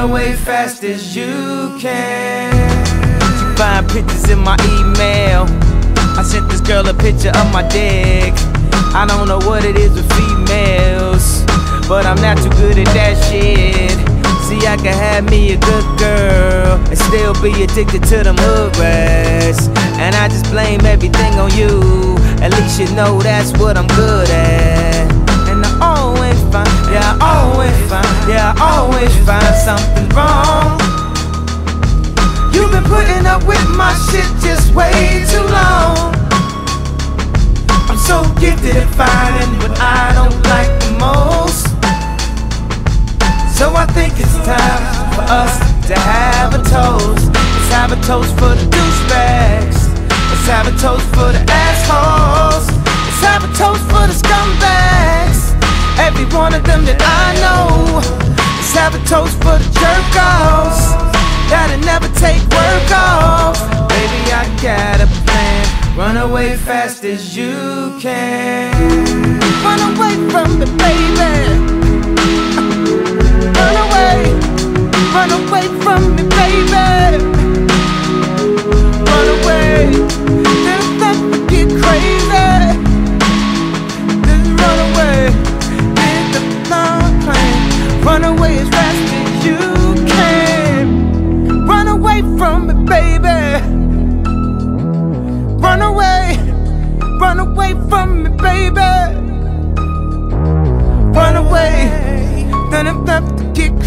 away fast as you can. You find pictures in my email. I sent this girl a picture of my dick. I don't know what it is with females, but I'm not too good at that shit. See, I can have me a good girl and still be addicted to them hood rats. And I just blame everything on you. At least you know that's what I'm good at. Yeah, I always find, yeah, I always find something wrong. You've been putting up with my shit just way too long. I'm so gifted at finding what I don't like the most. So I think it's time for us to have a toast. Let's have a toast for the douchebags. Let's have a toast for the one of them that I know. Let's have a toast for the jerk-offs that'll never take work off. Baby, I got a plan. Run away fast as you can.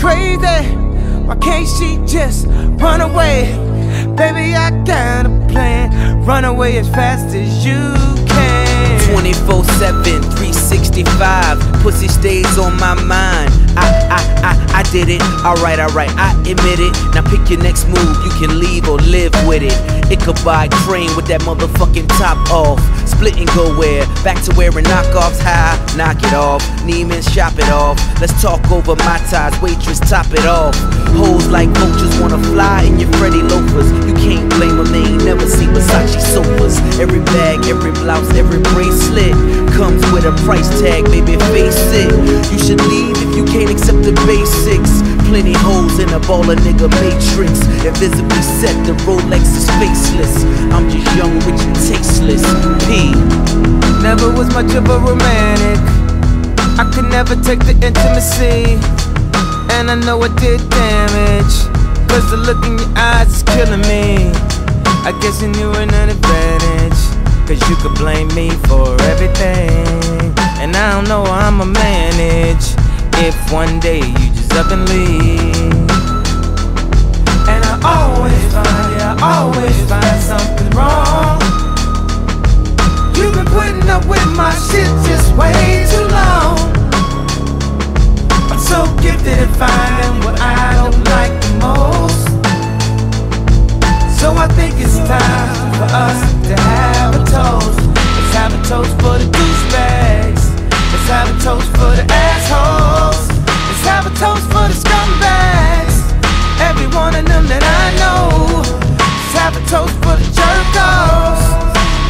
Crazy. Why can't she just run away? Baby, I got a plan. Run away as fast as you can. 24 7, 365. Pussy stays on my mind. I, I, I, I did it. Alright, alright, I admit it. Now pick your next move. You can leave or live with it. Ichabod Crane with that motherfucking top off. Split and go where? Back to wearing knockoffs. High, knock it off. Neiman's shop it off. Let's talk over my ties. Waitress, top it off. Hoes like vultures wanna fly in your Freddy loafers. You can't blame them, they ain't never seen Versace sofas. Every bag, every blouse, every bracelet comes with a price tag, baby, face it. You should leave if you can't accept the basics. Plenty holes in a baller nigga matrix. Invisibly set, the Rolex is faceless. I'm just young, rich, and tasteless. P. Never was much of a romantic. I could never take the intimacy. And I know I did damage. Cause the look in your eyes is killing me. I guess you knew an advantage. Cause you could blame me for everything. And I don't know how I'ma manage. If one day you just up and leave. And I always find, yeah, I always find something wrong. You've been putting up with my shit one of them that I know. Let's have a toast for the jerk offs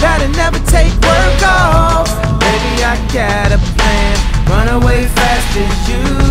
that'll never take work off. Baby, I got a plan. Run away fast as you.